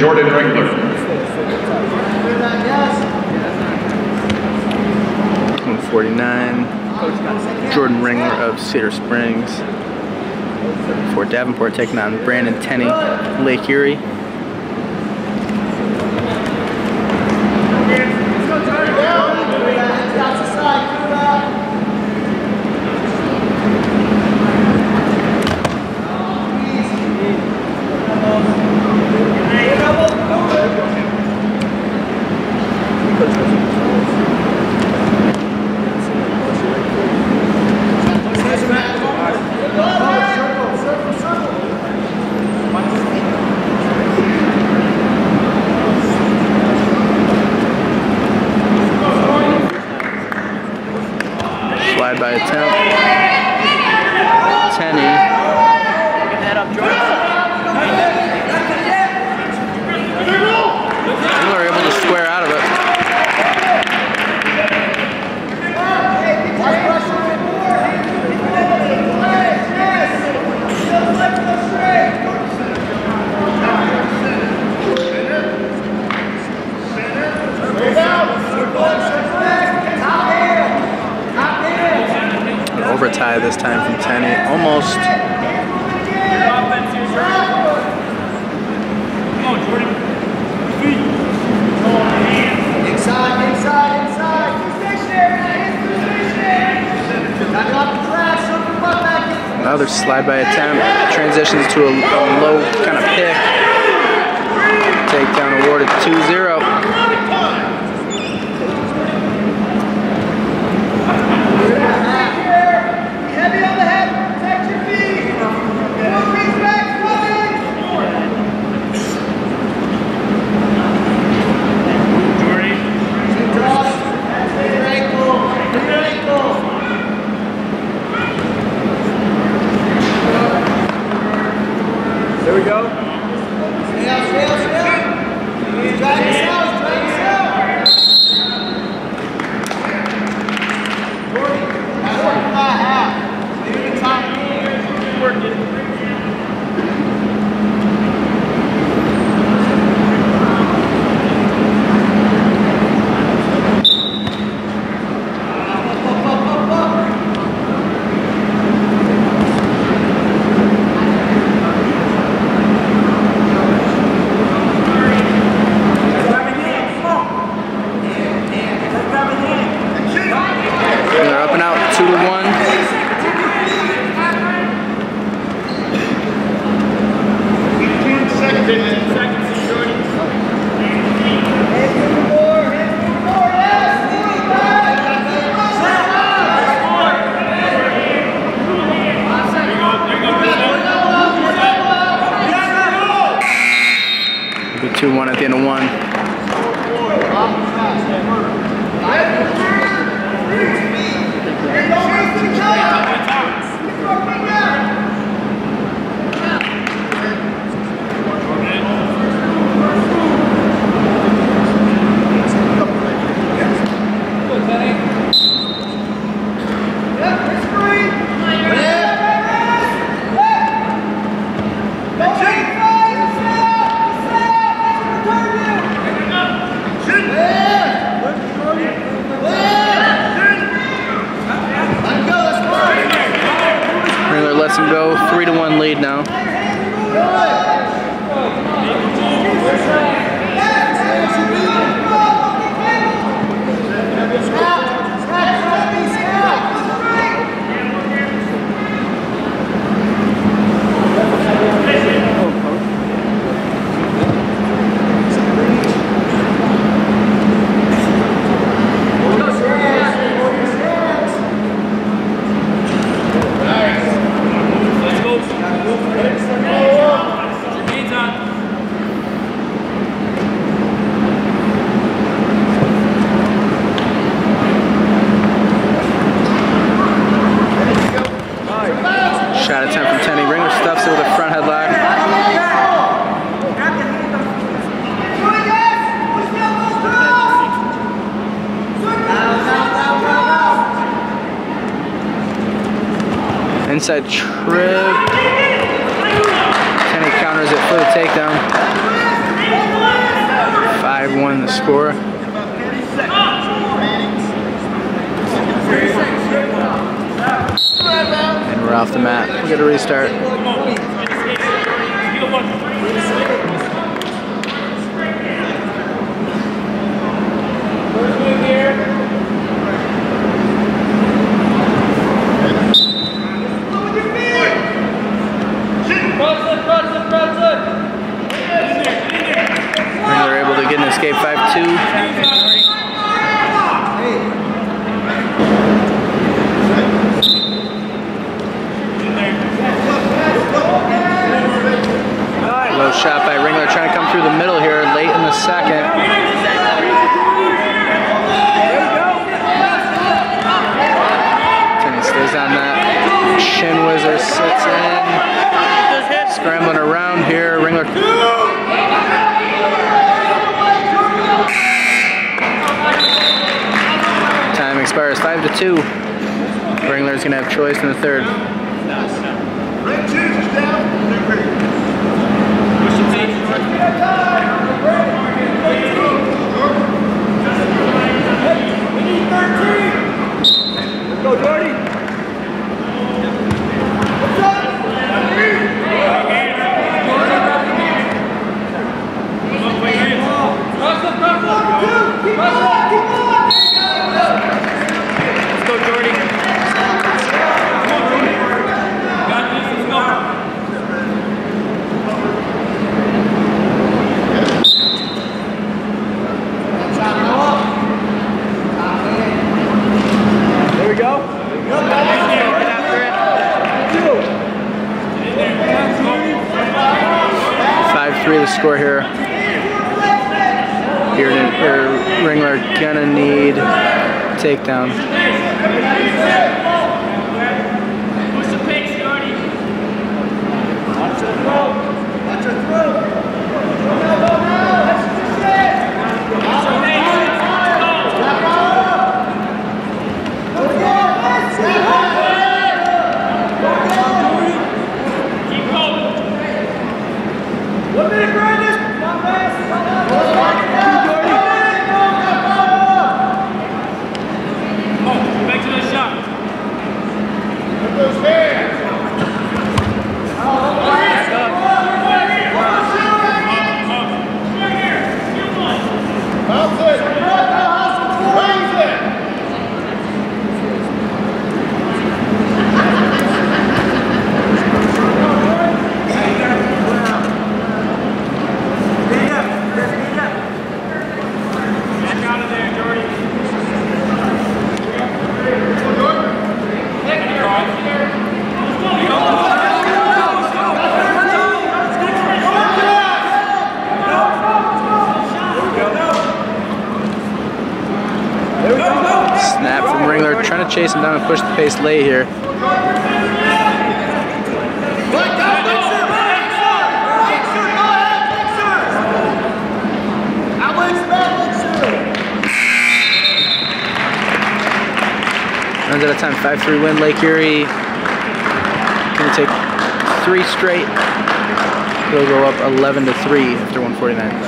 Jordan Ringler. 149. Jordan Ringler of Cedar Springs. Fort Davenport taking on Brandon Tenney, Lake Erie. By attempt. Tenney. Ringler able to square out of it. An overtie this time from Tenney. Almost. Inside, inside, inside. Another slide by attempt. Transitions to a, a low kind of pick. Takedown awarded 2-0. There we go. Stay out, stay out, stay out. Drag us out, drag us out. Forty. That's like flat half. Maybe the top. Working. They're up and out, 2 to 1. It'll be 2 1 at the end of one. Ringler lets 3 to 1 lead now. Shot attempt from Tenney. Ringler stuffs it with a front headlock. Inside trip. Tenney counters it for the takedown. 5-1 the score. And we're off the mat. We'll get a restart. They're able to get an escape 5-2. Low shot by Ringler trying to come through the middle here late in the second. Stays on that. Shin Whizzer sits in. Scrambling around here. Ringler Time expires 5 to 2. Ringler's going to have choice in the third. Red is down. We need 13. Let's go, Jordy. What's up? Keep on, keep on. Let's go, Jordy. There we go. Get after it. 5-3 the score here. Here, or Ringler gonna need takedown. Push the pace, Jordy. Watch your throw. Watch your throw. Keep going. One minute, Brandon. Not fast. Oh, back to the shot. Those hands. Back up. Bounce it. Raise it. Back out of there, Jordy. Snap from Ringler, trying to chase him down and push the pace late here. Runs out of time, 5-3 win, Lake Erie. Gonna take three straight. He'll go up 11 to 3 after 149.